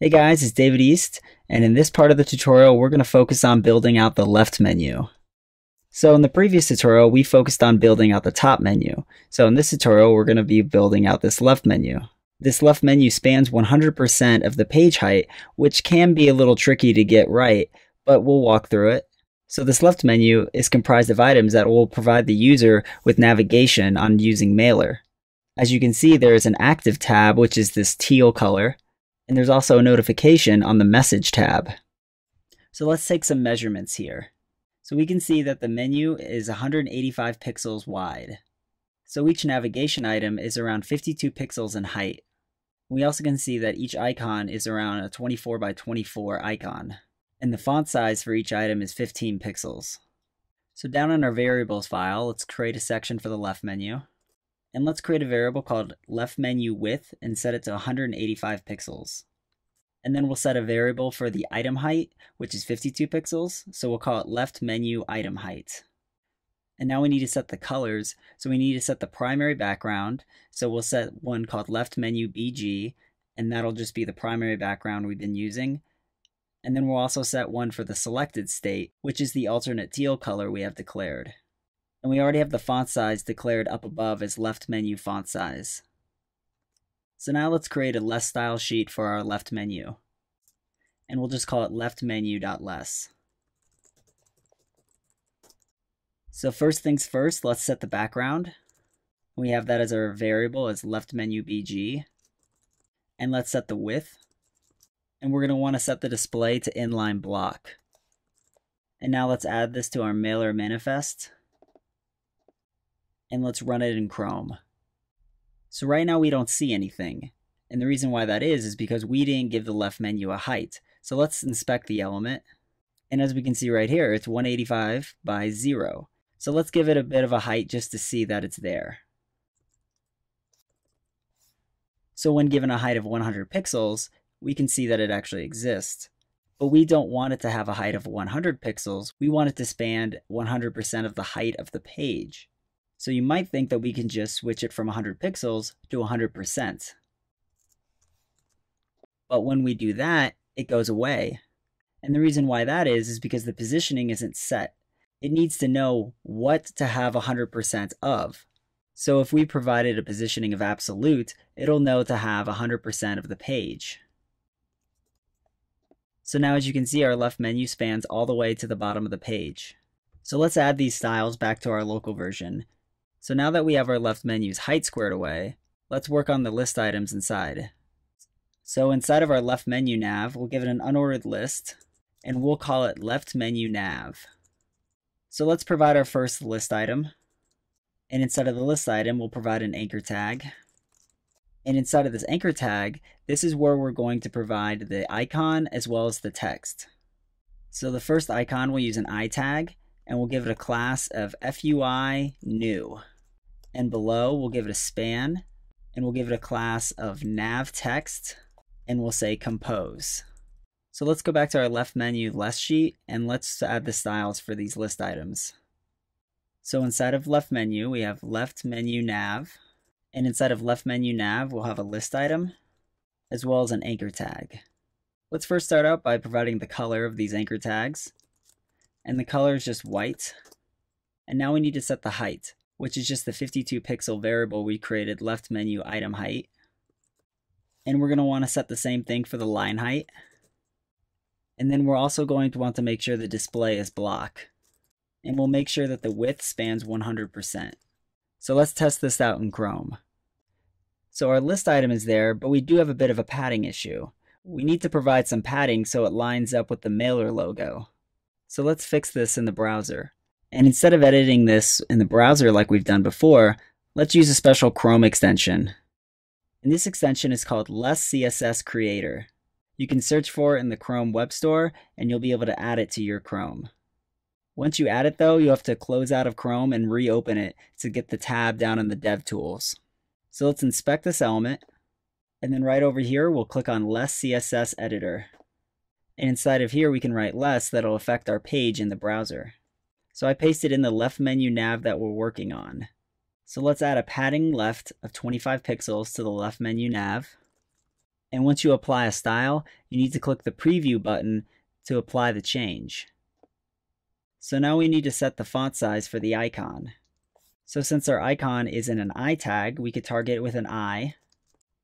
Hey guys, it's David East, and in this part of the tutorial, we're going to focus on building out the left menu. So in the previous tutorial, we focused on building out the top menu. So in this tutorial, we're going to be building out this left menu. This left menu spans 100% of the page height, which can be a little tricky to get right, but we'll walk through it. So this left menu is comprised of items that will provide the user with navigation on using Mailer. As you can see, there is an active tab, which is this teal color, and there's also a notification on the message tab. So let's take some measurements here. So we can see that the menu is 185 pixels wide. So each navigation item is around 52 pixels in height. We also can see that each icon is around a 24 by 24 icon. And the font size for each item is 15 pixels. So down in our variables file, let's create a section for the left menu. And let's create a variable called left menu width and set it to 185 pixels. And then we'll set a variable for the item height, which is 52 pixels. So we'll call it left menu item height. And now we need to set the colors. So we need to set the primary background. So we'll set one called left menu BG, and that'll just be the primary background we've been using. And then we'll also set one for the selected state, which is the alternate teal color we have declared. And we already have the font size declared up above as left menu font size. So now let's create a less style sheet for our left menu. And we'll just call it left menu.less. So first things first, let's set the background. We have that as our variable as left menu BG. And let's set the width. And we're going to want to set the display to inline block. And now let's add this to our mailer manifest and let's run it in Chrome. So right now we don't see anything. And the reason why that is, is because we didn't give the left menu a height. So let's inspect the element. And as we can see right here, it's 185 by 0. So let's give it a bit of a height just to see that it's there. So when given a height of 100 pixels, we can see that it actually exists. But we don't want it to have a height of 100 pixels. We want it to span 100% of the height of the page. So you might think that we can just switch it from 100 pixels to 100%. But when we do that, it goes away. And the reason why that is, is because the positioning isn't set. It needs to know what to have 100% of. So if we provided a positioning of absolute, it'll know to have 100% of the page. So now as you can see, our left menu spans all the way to the bottom of the page. So let's add these styles back to our local version. So now that we have our left menu's height squared away, let's work on the list items inside. So inside of our left menu nav, we'll give it an unordered list, and we'll call it left menu nav. So let's provide our first list item. And inside of the list item, we'll provide an anchor tag. And inside of this anchor tag, this is where we're going to provide the icon as well as the text. So the first icon, we'll use an i tag, and we'll give it a class of FUI new and below we'll give it a span and we'll give it a class of nav text and we'll say compose. So let's go back to our left menu less sheet and let's add the styles for these list items. So inside of left menu, we have left menu nav, and inside of left menu nav, we'll have a list item as well as an anchor tag. Let's first start out by providing the color of these anchor tags. And the color is just white. And now we need to set the height which is just the 52 pixel variable we created left menu item height. And we're going to want to set the same thing for the line height. And then we're also going to want to make sure the display is block. And we'll make sure that the width spans 100%. So let's test this out in Chrome. So our list item is there, but we do have a bit of a padding issue. We need to provide some padding so it lines up with the mailer logo. So let's fix this in the browser. And instead of editing this in the browser like we've done before, let's use a special Chrome extension. And this extension is called Less CSS Creator. You can search for it in the Chrome Web Store and you'll be able to add it to your Chrome. Once you add it though, you have to close out of Chrome and reopen it to get the tab down in the DevTools. So let's inspect this element. And then right over here, we'll click on Less CSS Editor. And inside of here, we can write less that'll affect our page in the browser. So I pasted in the left menu nav that we're working on. So let's add a padding left of 25 pixels to the left menu nav. And once you apply a style, you need to click the preview button to apply the change. So now we need to set the font size for the icon. So since our icon is in an I tag, we could target it with an I,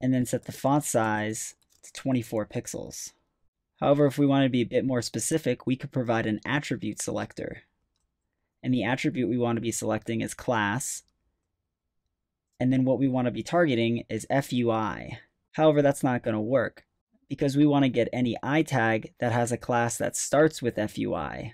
and then set the font size to 24 pixels. However, if we want to be a bit more specific, we could provide an attribute selector. And the attribute we want to be selecting is class. And then what we want to be targeting is FUI. However, that's not going to work because we want to get any I tag that has a class that starts with FUI.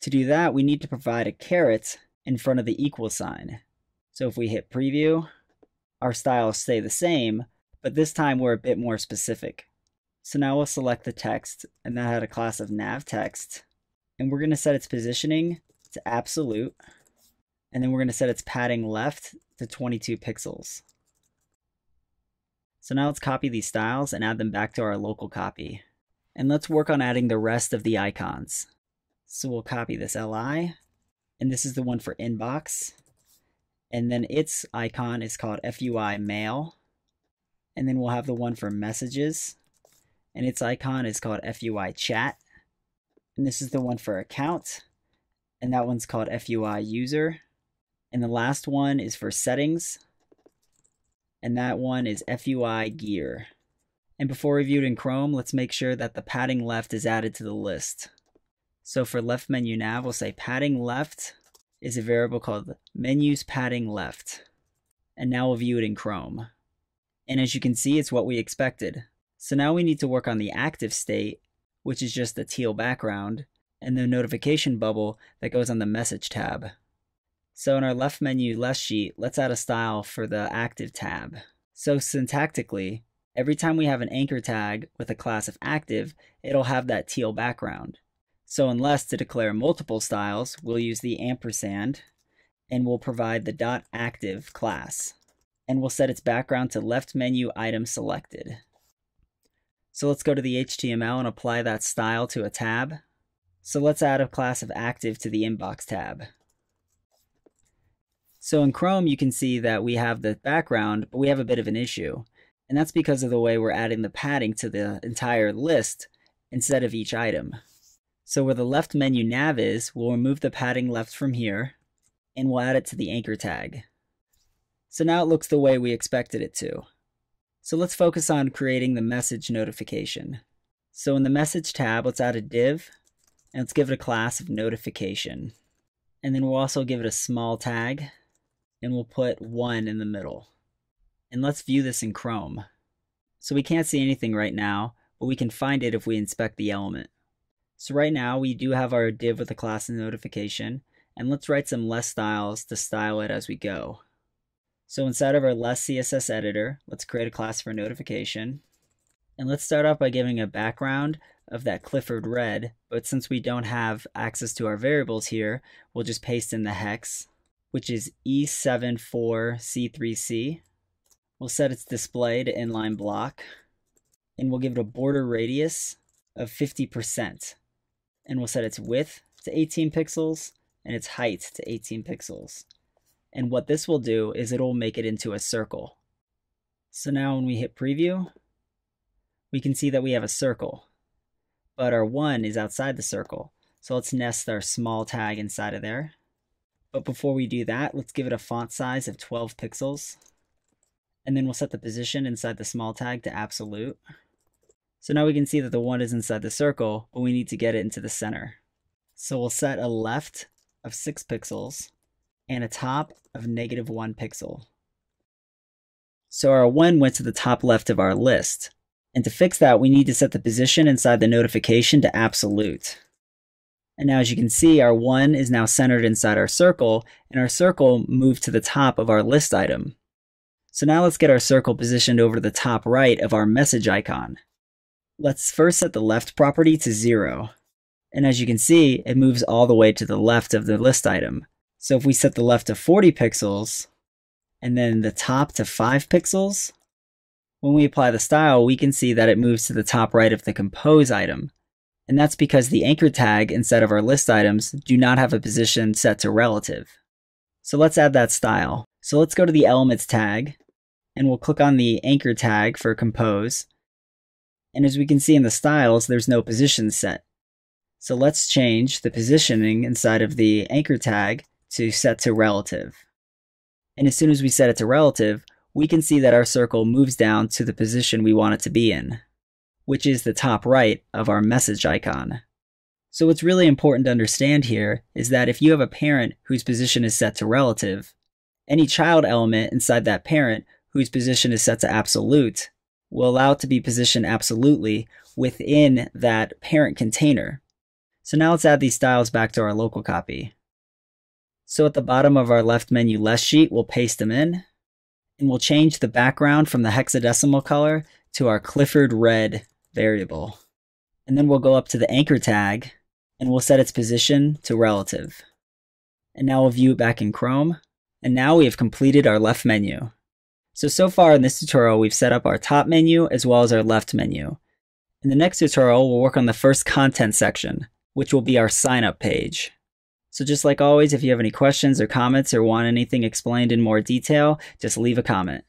To do that, we need to provide a caret in front of the equal sign. So if we hit preview, our styles stay the same, but this time we're a bit more specific. So now we'll select the text, and that had a class of nav text, and we're going to set its positioning to absolute, and then we're going to set its padding left to 22 pixels. So now let's copy these styles and add them back to our local copy. And let's work on adding the rest of the icons. So we'll copy this LI, and this is the one for inbox. And then its icon is called FUI mail. And then we'll have the one for messages, and its icon is called FUI chat. And this is the one for account, and that one's called FUI user. And the last one is for settings, and that one is FUI gear. And before we view it in Chrome, let's make sure that the padding left is added to the list. So for left menu nav, we'll say padding left is a variable called menus padding left. And now we'll view it in Chrome. And as you can see, it's what we expected. So now we need to work on the active state, which is just the teal background, and the notification bubble that goes on the message tab. So in our left menu less sheet, let's add a style for the active tab. So syntactically, every time we have an anchor tag with a class of active, it'll have that teal background. So unless to declare multiple styles, we'll use the ampersand and we'll provide the dot active class. And we'll set its background to left menu item selected. So let's go to the HTML and apply that style to a tab. So let's add a class of active to the inbox tab. So in Chrome, you can see that we have the background, but we have a bit of an issue. And that's because of the way we're adding the padding to the entire list instead of each item. So where the left menu nav is, we'll remove the padding left from here, and we'll add it to the anchor tag. So now it looks the way we expected it to. So let's focus on creating the message notification. So in the message tab, let's add a div, and let's give it a class of notification. And then we'll also give it a small tag, and we'll put 1 in the middle. And let's view this in Chrome. So we can't see anything right now, but we can find it if we inspect the element. So right now we do have our div with a class and notification, and let's write some less styles to style it as we go. So inside of our less CSS editor, let's create a class for notification. And let's start off by giving a background of that Clifford red, but since we don't have access to our variables here, we'll just paste in the hex, which is E74C3C. We'll set its display to inline block, and we'll give it a border radius of 50% and we'll set its width to 18 pixels and its height to 18 pixels. And what this will do is it'll make it into a circle. So now when we hit preview, we can see that we have a circle, but our one is outside the circle. So let's nest our small tag inside of there. But before we do that, let's give it a font size of 12 pixels. And then we'll set the position inside the small tag to absolute. So now we can see that the 1 is inside the circle, but we need to get it into the center. So we'll set a left of 6 pixels and a top of negative 1 pixel. So our 1 went to the top left of our list. And to fix that, we need to set the position inside the notification to absolute. And now as you can see, our 1 is now centered inside our circle, and our circle moved to the top of our list item. So now let's get our circle positioned over the top right of our message icon. Let's first set the left property to 0. And as you can see, it moves all the way to the left of the list item. So if we set the left to 40 pixels, and then the top to 5 pixels, when we apply the style, we can see that it moves to the top right of the compose item. And that's because the anchor tag instead of our list items do not have a position set to relative. So let's add that style. So let's go to the elements tag, and we'll click on the anchor tag for compose, And as we can see in the styles, there's no position set. So let's change the positioning inside of the anchor tag to set to relative. And as soon as we set it to relative, we can see that our circle moves down to the position we want it to be in, which is the top right of our message icon. So what's really important to understand here is that if you have a parent whose position is set to relative, any child element inside that parent whose position is set to absolute will allow it to be positioned absolutely within that parent container. So now let's add these styles back to our local copy. So at the bottom of our left menu less sheet, we'll paste them in and we'll change the background from the hexadecimal color to our Clifford red variable. And then we'll go up to the anchor tag and we'll set its position to relative. And now we'll view it back in Chrome. And now we have completed our left menu. So, so far in this tutorial, we've set up our top menu as well as our left menu. In the next tutorial, we'll work on the first content section, which will be our sign up page. So just like always, if you have any questions or comments or want anything explained in more detail, just leave a comment.